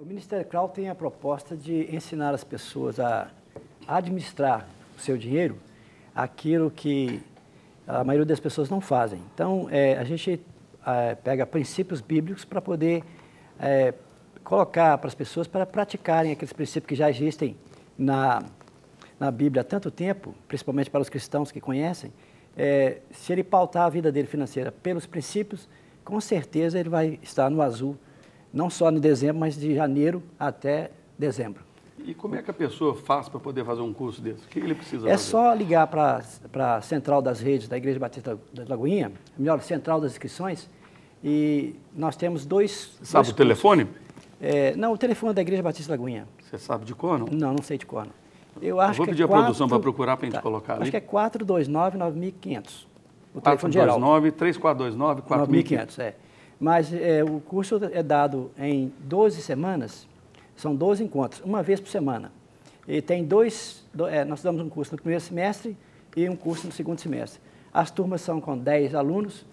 o Ministério Crowd tem a proposta de ensinar as pessoas a administrar o seu dinheiro, aquilo que a maioria das pessoas não fazem. Então, é, a gente é, pega princípios bíblicos para poder é, colocar para as pessoas para praticarem aqueles princípios que já existem na, na Bíblia há tanto tempo, principalmente para os cristãos que conhecem. É, se ele pautar a vida dele financeira pelos princípios, com certeza ele vai estar no azul, não só em dezembro, mas de janeiro até dezembro. E como é que a pessoa faz para poder fazer um curso desse? O que ele precisa é fazer? É só ligar para a central das redes da Igreja Batista da Lagoinha, melhor, central das inscrições, e nós temos dois. Sabe dois o telefone? É, não, o telefone da Igreja Batista da Lagoinha. Você sabe de cor, não? Não, não sei de cor. Não. Eu acho Eu vou que pedir é a 4... produção para procurar para a gente tá. colocar ali. Acho que é 429-9500. O telefone geral. 429-3429-4500. 9.500, é. Mas é, o curso é dado em 12 semanas, são 12 encontros, uma vez por semana. E tem dois, do, é, nós damos um curso no primeiro semestre e um curso no segundo semestre. As turmas são com 10 alunos,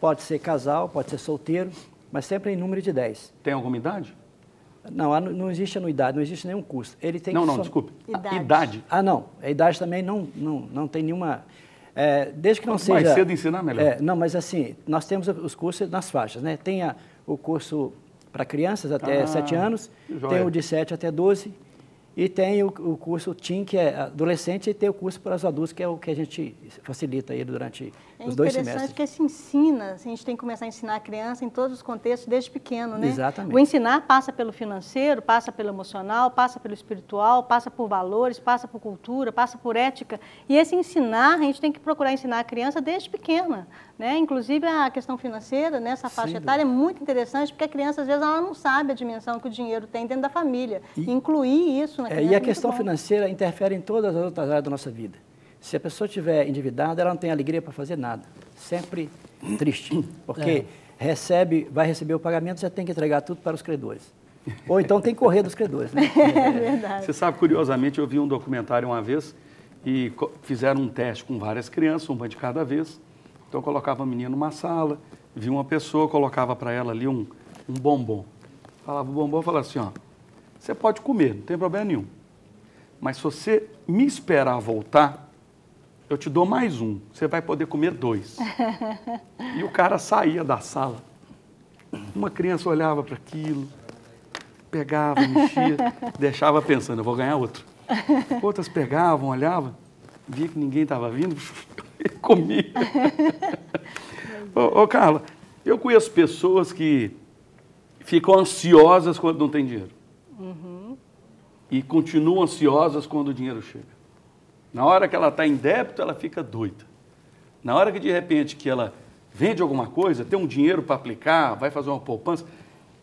pode ser casal, pode ser solteiro, mas sempre em número de 10. Tem alguma idade? Não, não existe anuidade, não existe nenhum curso. Ele tem não, não, só... desculpe. Idade. idade. Ah, não. A idade também não, não, não tem nenhuma. É, desde que não Quanto seja. mais cedo ensinar, melhor. É, não, mas assim, nós temos os cursos nas faixas, né? Tem a, o curso para crianças até Ah, 7 anos, joia. tem o de 7 até 12, e tem o, o curso TIM, que é adolescente, e tem o curso para os adultos, que é o que a gente facilita aí durante É os dois interessante semestres. que se ensina, a gente tem que começar a ensinar a criança em todos os contextos, desde pequeno, né? Exatamente. O ensinar passa pelo financeiro, passa pelo emocional, passa pelo espiritual, passa por valores, passa por cultura, passa por ética. E esse ensinar, a gente tem que procurar ensinar a criança desde pequena, né? Inclusive a questão financeira, nessa faixa Sem etária, é muito interessante, porque a criança, às vezes, ela não sabe a dimensão que o dinheiro tem dentro da família. Incluir isso na É, e a é questão bom. financeira interfere em todas as outras áreas da nossa vida. Se a pessoa estiver endividada, ela não tem alegria para fazer nada. Sempre triste. Porque recebe, vai receber o pagamento, já tem que entregar tudo para os credores. Ou então tem que correr dos credores. Né? É verdade. Você sabe, curiosamente, eu vi um documentário uma vez e fizeram um teste com várias crianças, uma de cada vez. Então, colocava a menina numa sala, via uma pessoa, colocava para ela ali um, um bombom. Falava o bombom e falava assim, ó, você pode comer, não tem problema nenhum. Mas se você me esperar voltar, eu te dou mais um. Você vai poder comer dois. e o cara saía da sala. Uma criança olhava para aquilo, pegava, mexia, deixava pensando, eu vou ganhar outro. Outras pegavam, olhavam, via que ninguém estava vindo, comia. ô, ô, Carla, eu conheço pessoas que ficam ansiosas quando não tem dinheiro. E continuam ansiosas quando o dinheiro chega. Na hora que ela está em débito, ela fica doida. Na hora que de repente que ela vende alguma coisa, tem um dinheiro para aplicar, vai fazer uma poupança,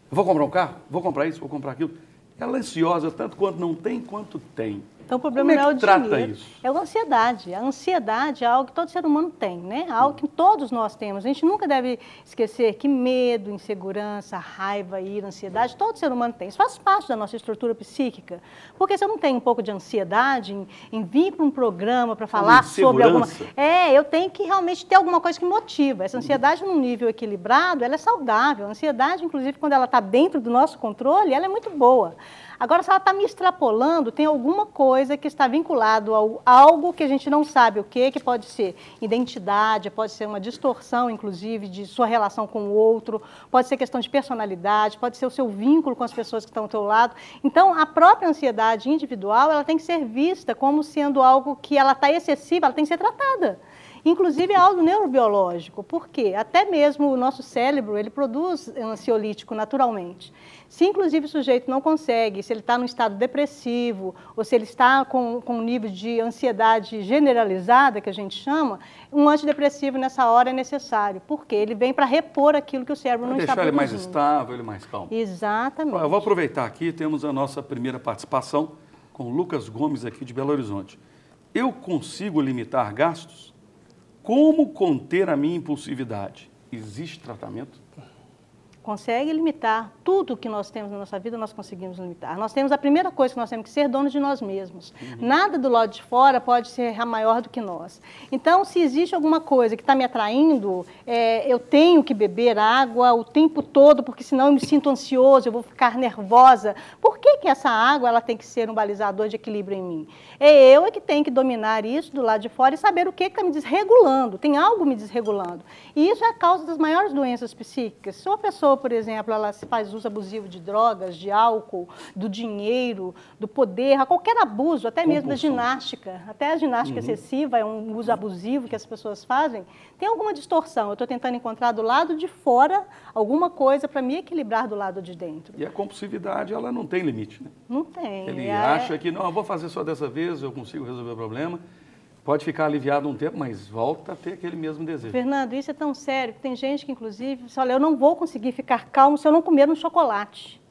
vou comprar um carro, vou comprar isso, vou comprar aquilo. Ela é ansiosa tanto quanto não tem, quanto tem. Então, o problema Como é não é o trata dinheiro, isso? é a ansiedade. A ansiedade é algo que todo ser humano tem, né? Algo que todos nós temos. A gente nunca deve esquecer que medo, insegurança, raiva, ira, ansiedade, todo ser humano tem. Isso faz parte da nossa estrutura psíquica. Porque se eu não tenho um pouco de ansiedade em, em vir para um programa para falar sobre alguma... É, eu tenho que realmente ter alguma coisa que motiva. Essa ansiedade num nível equilibrado, ela é saudável. A ansiedade, inclusive, quando ela está dentro do nosso controle, ela é muito boa. Agora, se ela está me extrapolando, tem alguma coisa que está vinculado ao algo que a gente não sabe o que, que pode ser identidade, pode ser uma distorção, inclusive, de sua relação com o outro, pode ser questão de personalidade, pode ser o seu vínculo com as pessoas que estão ao teu lado. Então, a própria ansiedade individual, ela tem que ser vista como sendo algo que ela está excessiva, ela tem que ser tratada. Inclusive é algo neurobiológico, porque até mesmo o nosso cérebro ele produz ansiolítico naturalmente. Se inclusive o sujeito não consegue, se ele está num estado depressivo, ou se ele está com, com um nível de ansiedade generalizada, que a gente chama, um antidepressivo nessa hora é necessário, porque ele vem para repor aquilo que o cérebro não está deixar ele mais produzindo. estável, ele mais calmo. Exatamente. Eu vou aproveitar aqui, temos a nossa primeira participação com o Lucas Gomes aqui de Belo Horizonte. Eu consigo limitar gastos? Como conter a minha impulsividade? Existe tratamento? Consegue limitar tudo que nós temos na nossa vida, nós conseguimos limitar. Nós temos a primeira coisa que nós temos que ser donos de nós mesmos. Uhum. Nada do lado de fora pode ser maior do que nós. Então, se existe alguma coisa que está me atraindo, é, eu tenho que beber água o tempo todo, porque senão eu me sinto ansioso, eu vou ficar nervosa. Por que, que essa água ela tem que ser um balizador de equilíbrio em mim? É eu é que tenho que dominar isso do lado de fora e saber o que está me desregulando. Tem algo me desregulando. E isso é a causa das maiores doenças psíquicas. Se uma pessoa, por exemplo, ela faz uso abusivo de drogas, de álcool, do dinheiro, do poder, a qualquer abuso, até mesmo da ginástica, até a ginástica uhum. excessiva é um uso abusivo que as pessoas fazem, tem alguma distorção. Eu estou tentando encontrar do lado de fora alguma coisa para me equilibrar do lado de dentro. E a compulsividade, ela não tem limite, né? Não tem. Ele é... acha que, não, eu vou fazer só dessa vez, eu consigo resolver o problema pode ficar aliviado um tempo, mas volta a ter aquele mesmo desejo. Fernando, isso é tão sério que tem gente que, inclusive, diz, olha, eu não vou conseguir ficar calmo se eu não comer um chocolate.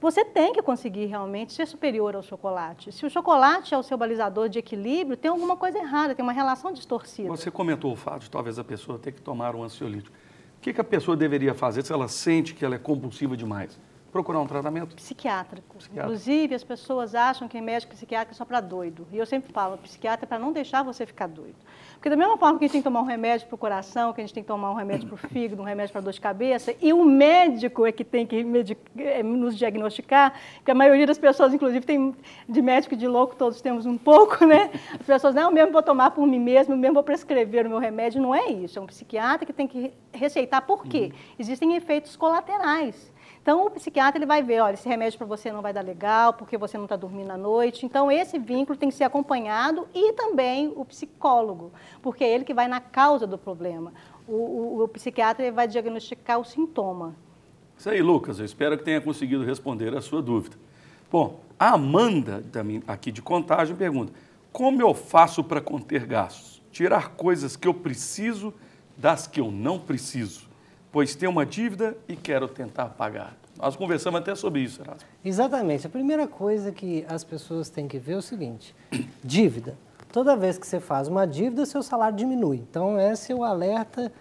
Você tem que conseguir realmente ser superior ao chocolate. Se o chocolate é o seu balizador de equilíbrio, tem alguma coisa errada, tem uma relação distorcida. Você comentou o fato de talvez a pessoa ter que tomar um ansiolítico. O que, que a pessoa deveria fazer se ela sente que ela é compulsiva demais? Procurar um tratamento psiquiátrico. Inclusive, as pessoas acham que médico psiquiátrico é só para doido. E eu sempre falo, psiquiatra é para não deixar você ficar doido. Porque da mesma forma que a gente tem que tomar um remédio para o coração, que a gente tem que tomar um remédio para o fígado, um remédio para dor de cabeça, e o médico é que tem que eh, nos diagnosticar, porque a maioria das pessoas, inclusive, tem de médico e de louco, todos temos um pouco, né? As pessoas, não, eu mesmo vou tomar por mim mesmo, eu mesmo vou prescrever o meu remédio. Não é isso. É um psiquiatra que tem que receitar. Por quê? Uhum. Existem efeitos colaterais. Então, o psiquiatra ele vai ver, olha, esse remédio para você não vai dar legal, porque você não está dormindo à noite. Então, esse vínculo tem que ser acompanhado e também o psicólogo, porque é ele que vai na causa do problema. O, o, o psiquiatra vai diagnosticar o sintoma. Isso aí, Lucas. Eu espero que tenha conseguido responder a sua dúvida. Bom, a Amanda, aqui de Contagem, pergunta: como eu faço para conter gastos? Tirar coisas que eu preciso das que eu não preciso? Pois tenho uma dívida e quero tentar pagar. Nós conversamos até sobre isso, Erasmo. Exatamente. A primeira coisa que as pessoas têm que ver é o seguinte: dívida. Toda vez que você faz uma dívida, seu salário diminui. Então, esse é o alerta.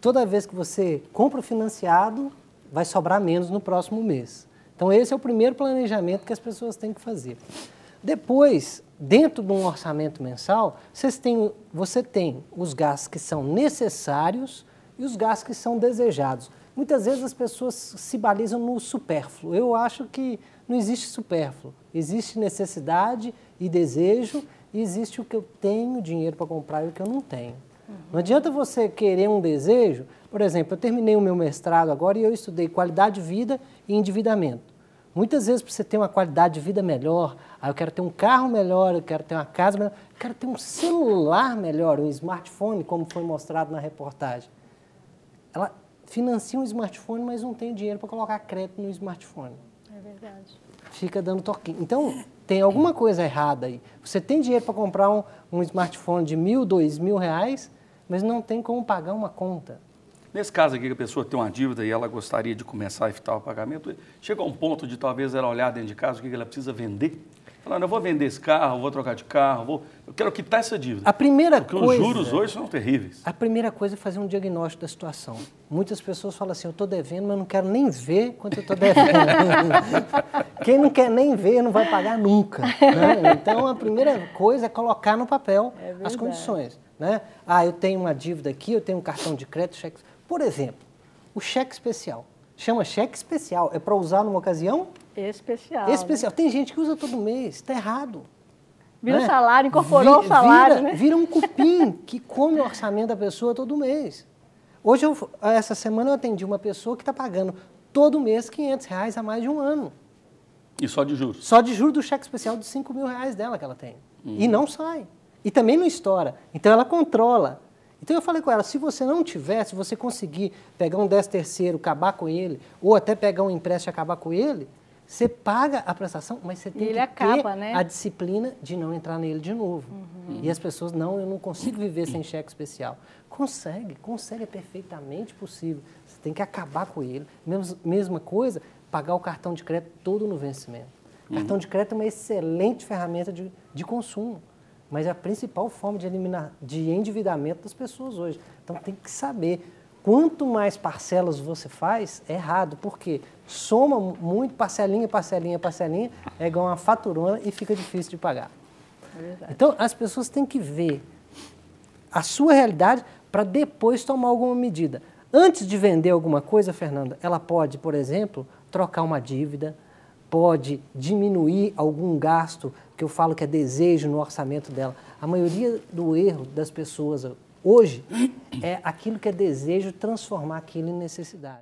Toda vez que você compra financiado, vai sobrar menos no próximo mês. Então, esse é o primeiro planejamento que as pessoas têm que fazer. Depois, dentro de um orçamento mensal, vocês têm, você tem os gastos que são necessários e os gastos que são desejados. Muitas vezes as pessoas se balizam no supérfluo. Eu acho que não existe supérfluo. Existe necessidade e desejo, e existe o que eu tenho dinheiro para comprar e o que eu não tenho. Uhum. Não adianta você querer um desejo. Por exemplo, eu terminei o meu mestrado agora e eu estudei qualidade de vida e endividamento. Muitas vezes, para você ter uma qualidade de vida melhor, ah, eu quero ter um carro melhor, eu quero ter uma casa melhor, eu quero ter um celular melhor, um smartphone, como foi mostrado na reportagem ela financia um smartphone, mas não tem dinheiro para colocar crédito no smartphone. É verdade. Fica dando toquinho. Então, tem alguma coisa errada aí. Você tem dinheiro para comprar um, um smartphone de mil, dois mil reais, mas não tem como pagar uma conta. Nesse caso aqui, que a pessoa tem uma dívida e ela gostaria de começar a evitar o pagamento, chega a um ponto de talvez ela olhar dentro de casa o que ela precisa vender Falando, eu vou vender esse carro, vou trocar de carro, vou... eu quero quitar essa dívida. A primeira Porque coisa... os juros hoje são terríveis. A primeira coisa é fazer um diagnóstico da situação. Muitas pessoas falam assim, eu estou devendo, mas não quero nem ver quanto eu estou devendo. Quem não quer nem ver não vai pagar nunca. Né? Então, a primeira coisa é colocar no papel é as condições. Né? Ah, eu tenho uma dívida aqui, eu tenho um cartão de crédito, cheque... Por exemplo, o cheque especial. Chama cheque especial. É para usar numa ocasião Especial. Especial. Né? Tem gente que usa todo mês, está errado. Vira né? o salário, incorporou vira, o salário, vira, né? Vira um cupim que come o orçamento da pessoa todo mês. Hoje, eu, essa semana, eu atendi uma pessoa que está pagando todo mês 500 reais há mais de um ano. E só de juros? Só de juros do cheque especial de 5 mil reais dela que ela tem. Hum. E não sai. E também não estoura. Então, ela controla. Então, eu falei com ela, se você não tiver, se você conseguir pegar um 10 terceiro, acabar com ele, ou até pegar um empréstimo e acabar com ele, você paga a prestação, mas você tem que acaba, ter né? a disciplina de não entrar nele de novo. Uhum. E as pessoas, não, eu não consigo viver sem cheque especial. Consegue, consegue, é perfeitamente possível. Você tem que acabar com ele. Mesma, mesma coisa, pagar o cartão de crédito todo no vencimento. Uhum. Cartão de crédito é uma excelente ferramenta de, de consumo, mas é a principal forma de eliminar, de endividamento das pessoas hoje. Então tem que saber quanto mais parcelas você faz, é errado, porque soma muito, parcelinha, parcelinha, parcelinha, é igual uma faturona e fica difícil de pagar. É então, as pessoas têm que ver a sua realidade para depois tomar alguma medida. Antes de vender alguma coisa, Fernanda, ela pode, por exemplo, trocar uma dívida, pode diminuir algum gasto, que eu falo que é desejo no orçamento dela. A maioria do erro das pessoas hoje é aquilo que é desejo transformar aquilo em necessidade.